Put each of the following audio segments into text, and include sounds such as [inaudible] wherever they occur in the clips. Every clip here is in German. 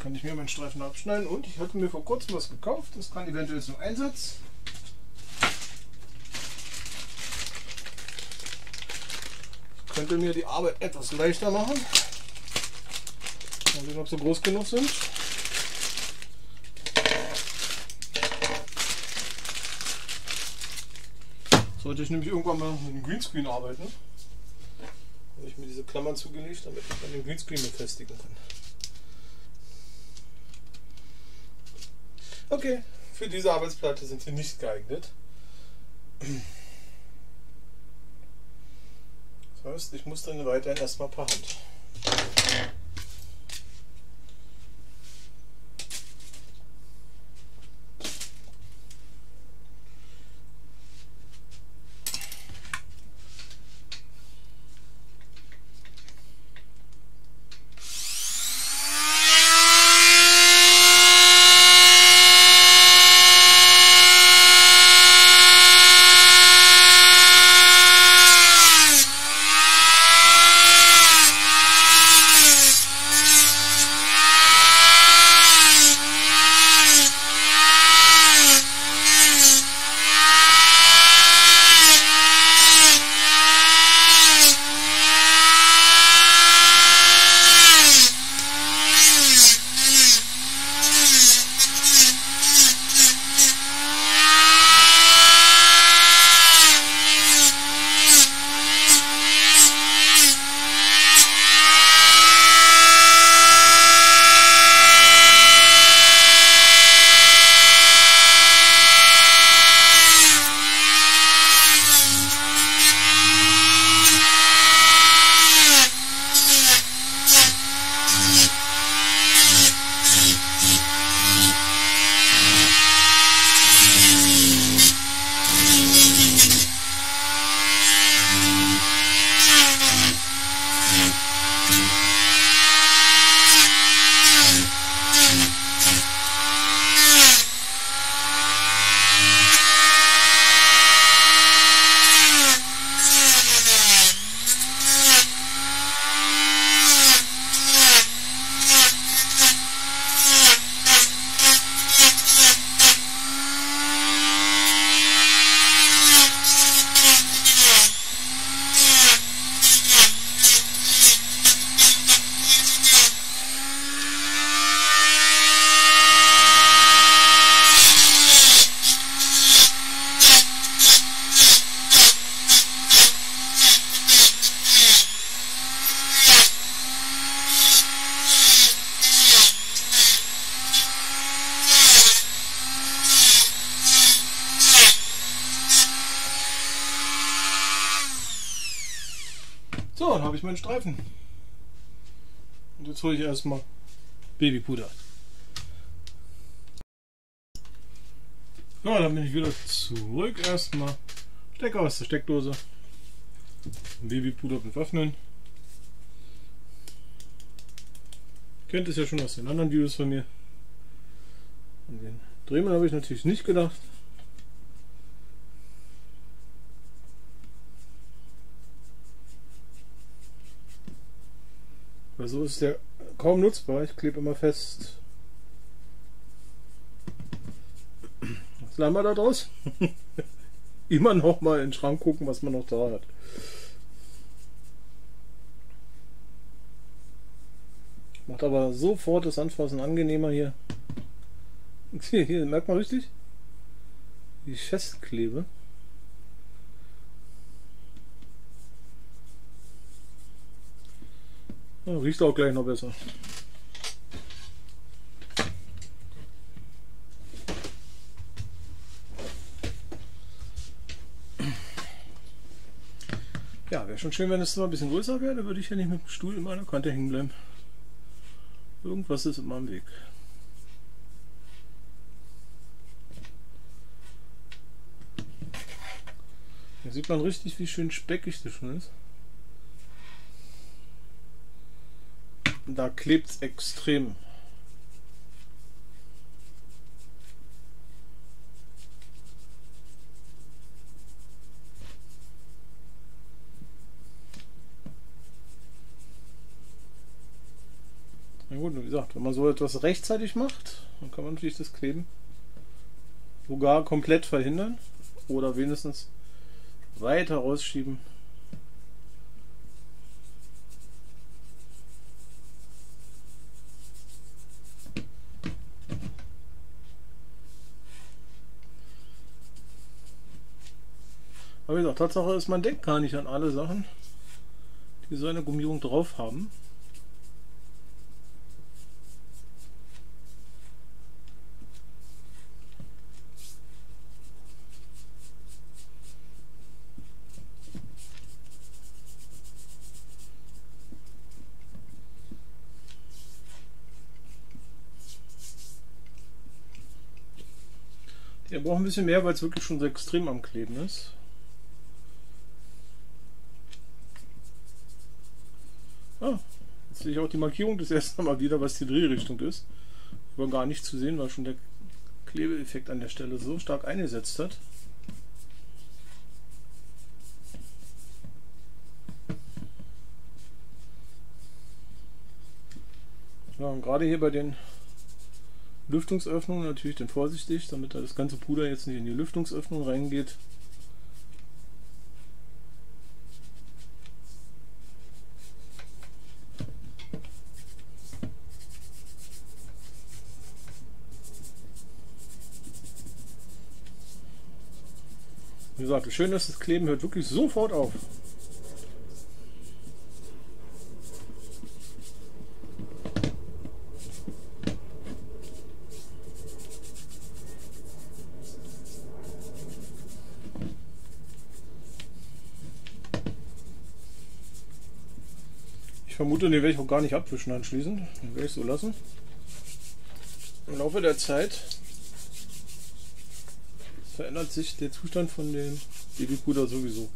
kann ich mir meinen Streifen abschneiden und ich hatte mir vor kurzem was gekauft, das kann eventuell zum Einsatz. Das könnte mir die Arbeit etwas leichter machen. Mal sehen, ob sie groß genug sind. Sollte ich nämlich irgendwann mal mit dem Greenscreen arbeiten, habe ich mir diese Klammern zugelegt, damit ich an den Greenscreen befestigen kann. Okay, für diese Arbeitsplatte sind sie nicht geeignet. Das heißt, ich muss dann weiterhin erstmal per Hand. Dann habe ich meinen Streifen. Und jetzt hole ich erstmal Babypuder. So, dann bin ich wieder zurück. Erstmal Stecker aus der Steckdose. Babypuder mit öffnen. Kennt es ja schon aus den anderen Videos von mir. An den Drehmann habe ich natürlich nicht gedacht. Weil so ist der kaum nutzbar. Ich klebe immer fest. Was lernen wir da draus? [laughs] immer noch mal in den Schrank gucken, was man noch da hat. Macht aber sofort das Anfassen angenehmer hier. [laughs] Hier, hier merkt man richtig, wie ich festklebe. Ja, riecht auch gleich noch besser. Ja, wäre schon schön, wenn es noch ein bisschen größer wäre, dann würde ich ja nicht mit dem Stuhl in meiner Kante hängen bleiben. Irgendwas ist immer am Weg. Hier sieht man richtig, wie schön speckig das schon ist. Da klebt es extrem. gut, wie gesagt, wenn man so etwas rechtzeitig macht, dann kann man natürlich das Kleben sogar komplett verhindern oder wenigstens weiter rausschieben. Gesagt, Tatsache ist, man denkt gar nicht an alle Sachen, die so eine Gummierung drauf haben. Der braucht ein bisschen mehr, weil es wirklich schon so extrem am Kleben ist. Ah, jetzt sehe ich auch die Markierung das erste Mal wieder, was die Drehrichtung ist. War gar nicht zu sehen, weil schon der Klebeeffekt an der Stelle so stark eingesetzt hat. Ja, und gerade hier bei den Lüftungsöffnung natürlich dann vorsichtig, damit da das ganze Puder jetzt nicht in die Lüftungsöffnung reingeht. Gesagt, das Schöne ist, das Kleben hört wirklich sofort auf. vermute, den werde ich auch gar nicht abwischen anschließend. Den werde ich so lassen. Im Laufe der Zeit verändert sich der Zustand von dem Babypuder sowieso.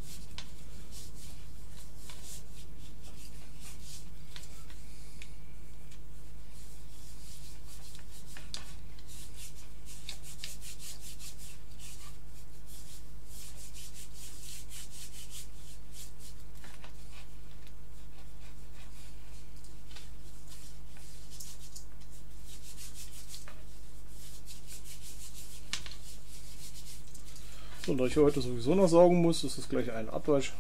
Und da ich heute sowieso noch saugen muss, ist es gleich ein Abwasch.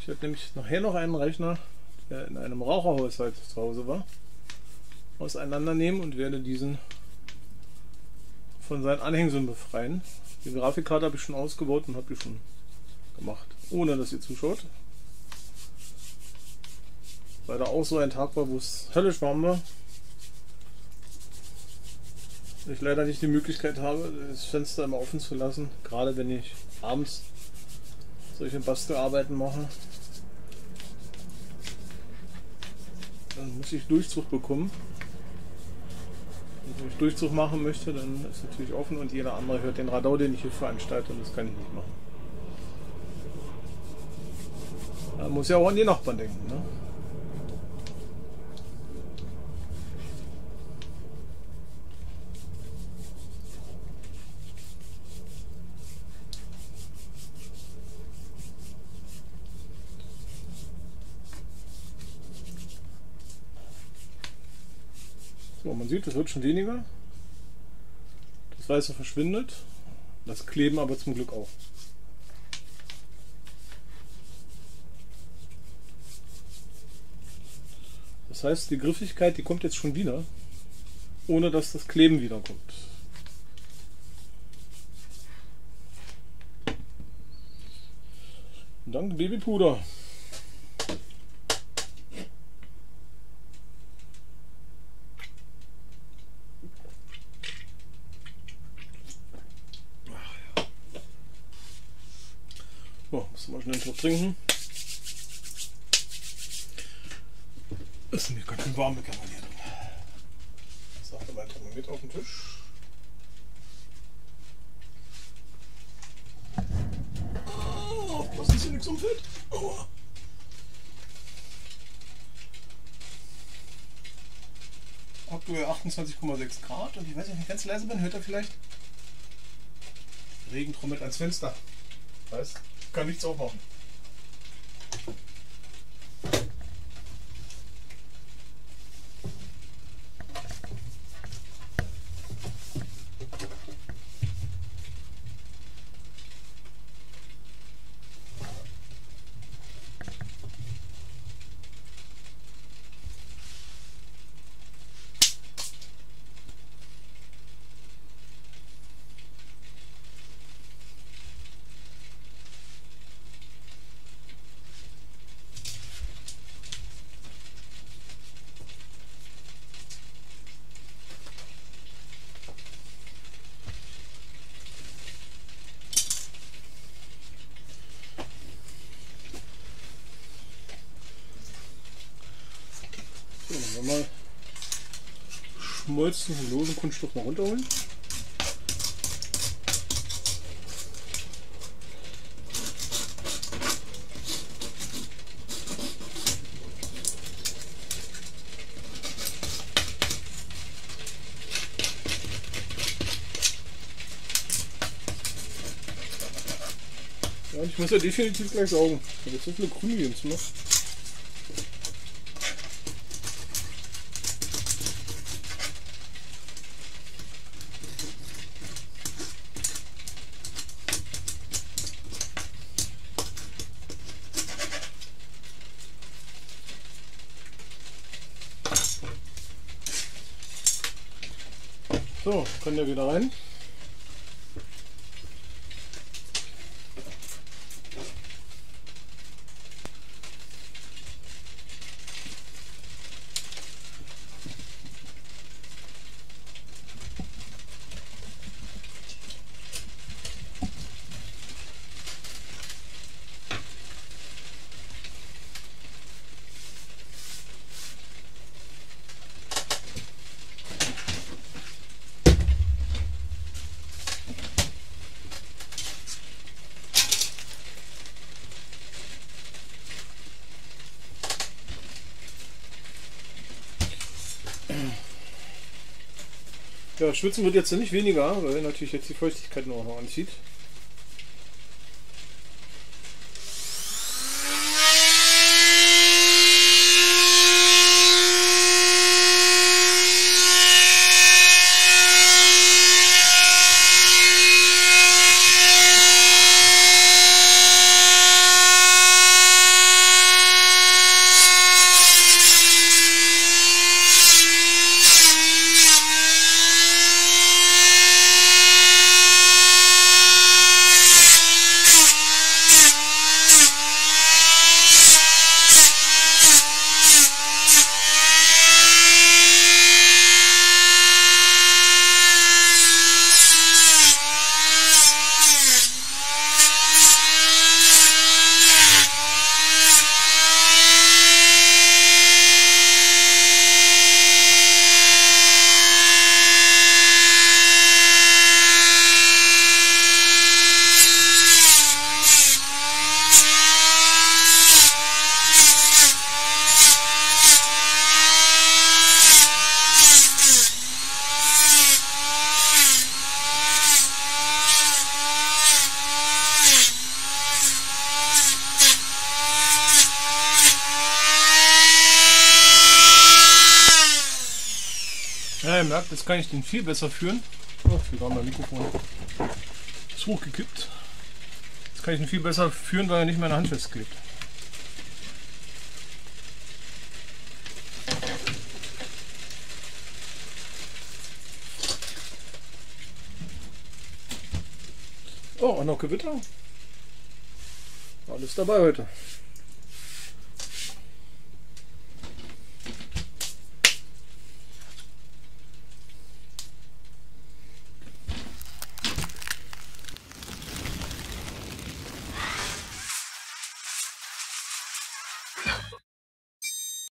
Ich werde nämlich nachher noch einen Rechner, der in einem Raucherhaushalt zu Hause war, auseinandernehmen und werde diesen von seinen Anhängseln befreien. Die Grafikkarte habe ich schon ausgebaut und habe die schon gemacht, ohne dass ihr zuschaut. Weil da auch so ein Tag war, wo es höllisch warm war ich leider nicht die Möglichkeit habe, das Fenster immer offen zu lassen, gerade wenn ich abends solche Bastelarbeiten mache. Dann muss ich Durchzug bekommen. Und wenn ich Durchzug machen möchte, dann ist natürlich offen und jeder andere hört den Radau, den ich hier veranstalte und das kann ich nicht machen. Da muss ja auch an die Nachbarn denken. Ne? So, man sieht, es wird schon weniger. Das Weiße verschwindet. Das Kleben aber zum Glück auch. Das heißt, die Griffigkeit, die kommt jetzt schon wieder, ohne dass das Kleben wiederkommt. Dank Babypuder. Schluck trinken. Ist mir ganz schön warm gegangen hier drin. Sagte mein Thermometer auf den Tisch. Oh, was ist hier nichts umfällt? Oh. Aktuell 28,6 Grad und ich weiß nicht, wenn ich ganz leise bin, hört er vielleicht? Regen trommelt ans Fenster. Heißt, kann nichts aufmachen. So, dann wollen wir mal schmolzen und losen Kunststoff mal runterholen. Ich muss ja definitiv gleich saugen. Habe jetzt so viele Krümel im So, kann der wieder rein. Ja, schwitzen wird jetzt nicht weniger, weil natürlich jetzt die Feuchtigkeit noch anzieht. Merkt, jetzt kann ich den viel besser führen. Oh, wie war mein Mikrofon? Ist hochgekippt. Jetzt kann ich ihn viel besser führen, weil er nicht meine Hand festklebt. Oh, und noch Gewitter. Alles dabei heute.